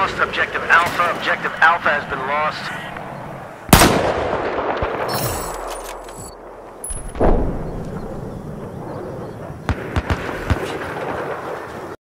lost. Objective Alpha. Objective Alpha has been lost.